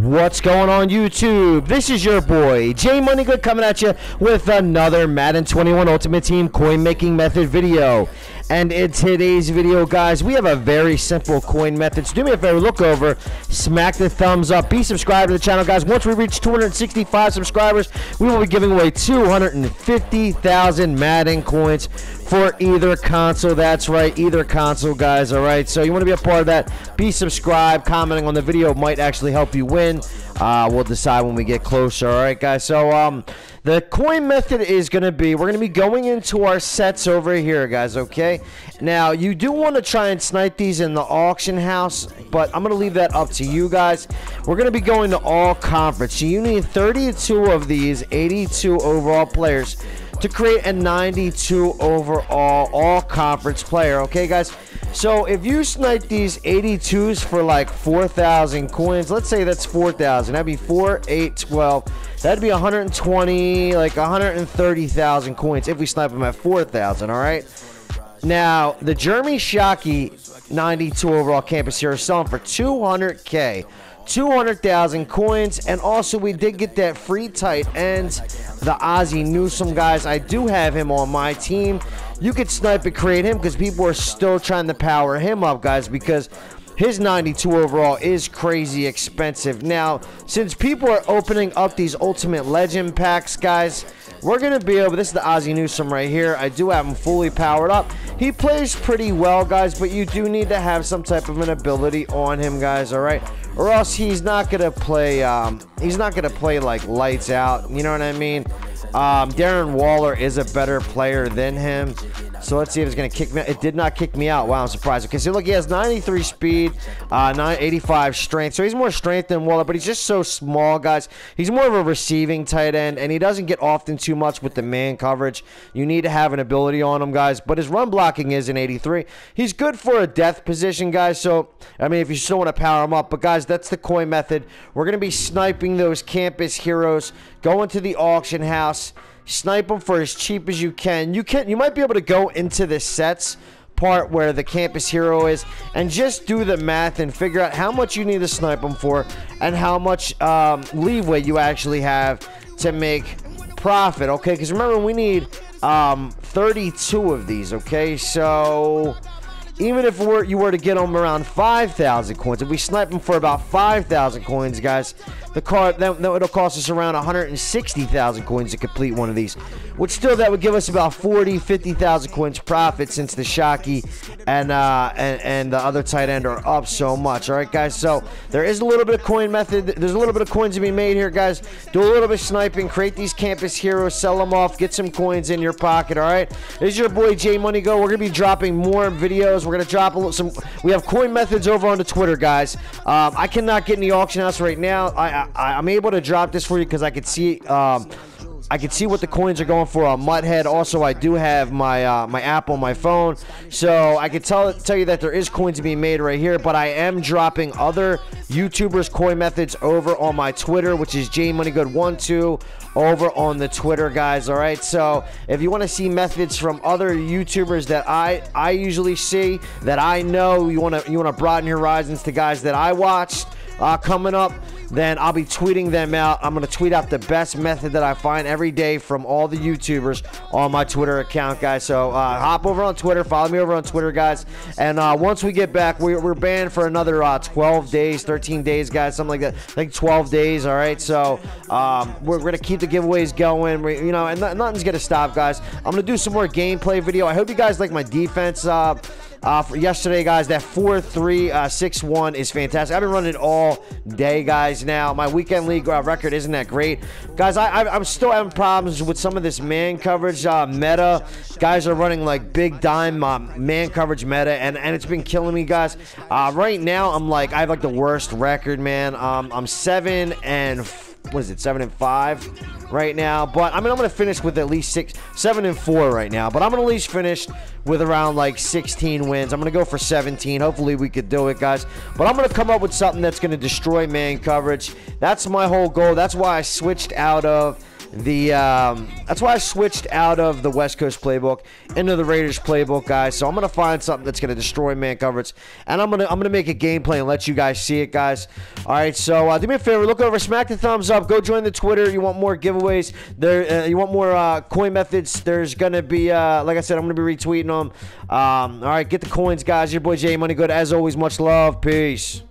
What's going on YouTube? This is your boy Jay Moneygood coming at you with another Madden 21 Ultimate Team coin making method video. And in today's video, guys, we have a very simple coin method. So do me a favor, look over, smack the thumbs up, be subscribed to the channel, guys. Once we reach 265 subscribers, we will be giving away 250,000 Madden coins for either console. That's right, either console, guys. All right, so you want to be a part of that? Be subscribed. Commenting on the video might actually help you win. Uh, we'll decide when we get closer. All right, guys. So um, the coin method is going to be we're going to be going into our sets over here, guys. Okay. Now you do want to try and snipe these in the auction house, but I'm going to leave that up to you guys. We're going to be going to all conference. So you need 32 of these 82 overall players to create a 92 overall all conference player. Okay, guys? So if you snipe these 82s for like 4,000 coins, let's say that's 4,000. That'd be 4, 8, 12. That'd be 120, like 130,000 coins if we snipe them at 4,000, all right? Now, the Jeremy Shockey 92 overall campus hero is selling for 200K. 200,000 coins. And also, we did get that free tight end, the Ozzie Newsome guys. I do have him on my team. You could snipe and create him because people are still trying to power him up, guys, because his 92 overall is crazy expensive. Now, since people are opening up these Ultimate Legend packs, guys, we're going to be able, this is the Ozzie Newsome right here. I do have him fully powered up. He plays pretty well, guys, but you do need to have some type of an ability on him, guys, all right? Or else he's not to play, um, he's not to play like lights out, you know what I mean? Um, Darren Waller is a better player than him. So let's see if it's going to kick me It did not kick me out. Wow, I'm surprised. So look, he has 93 speed, uh, 985 strength. So he's more strength than Waller, but he's just so small, guys. He's more of a receiving tight end, and he doesn't get often too much with the man coverage. You need to have an ability on him, guys. But his run blocking is an 83. He's good for a death position, guys. So, I mean, if you still want to power him up. But, guys, that's the coin method. We're going to be sniping those campus heroes, going to the auction house snipe them for as cheap as you can. You can you might be able to go into the sets part where the campus hero is and just do the math and figure out how much you need to snipe them for and how much um, leeway you actually have to make profit okay because remember we need um, 32 of these okay so even if we're, you were to get them around 5,000 coins, if we snipe them for about 5,000 coins, guys, the car that, that it'll cost us around 160,000 coins to complete one of these. Which still that would give us about 40, 50,000 coins profit since the Shockey and uh, and and the other tight end are up so much. All right, guys. So there is a little bit of coin method. There's a little bit of coins to be made here, guys. Do a little bit of sniping, create these campus heroes, sell them off, get some coins in your pocket. All right. This is your boy Jay Money Go. We're gonna be dropping more videos. We're gonna drop a little, some. We have coin methods over on the Twitter, guys. Um, I cannot get in the auction house right now. I, I am able to drop this for you because I could see. Um, I can see what the coins are going for on Muthead. Also, I do have my uh, my app on my phone, so I can tell tell you that there is coins being made right here. But I am dropping other YouTubers' coin methods over on my Twitter, which is jmoneygood12 over on the Twitter, guys. All right. So if you want to see methods from other YouTubers that I I usually see that I know, you want to you want to broaden your horizons to guys that I watched uh, coming up then I'll be tweeting them out. I'm going to tweet out the best method that I find every day from all the YouTubers on my Twitter account, guys. So uh, hop over on Twitter, follow me over on Twitter, guys. And uh, once we get back, we're, we're banned for another uh, 12 days, 13 days, guys, something like that. I think 12 days, all right? So um, we're, going to keep the giveaways going, we, you know, and nothing's going to stop, guys. I'm going to do some more gameplay video. I hope you guys like my defense. Uh, uh, for yesterday, guys, that 4 3 uh, 6 1 is fantastic. I've been running it all day, guys. Now, my weekend league uh, record isn't that great. Guys, I, am still having problems with some of this man coverage uh, meta. Guys are running like big dime uh, man coverage meta, and, and it's been killing me, guys. Right now, I'm like, I have like the worst record, man. Um, I'm 7 and what is it, seven and five right now. But I mean, I'm gonna finish with at least six, seven and four right now. But I'm gonna at least finish with around like 16 wins. I'm gonna go for 17. Hopefully, we could do it, guys. But I'm gonna come up with something that's gonna destroy man coverage. That's my whole goal. That's why I switched out of the um, that's why I switched out of the West Coast playbook into the Raiders playbook, guys. So I'm gonna find something that's gonna destroy man coverage, and I'm gonna I'm gonna make a gameplay and let you guys see it, guys. All right, so uh, do me a favor, look over, smack the thumbs up, go join the Twitter. You want more giveaways? There, uh, you want more uh, coin methods? There's gonna be, uh, like I said, I'm gonna be retweeting them. Um, all right, get the coins, guys. Your boy J Money Good. As always, much love. Peace.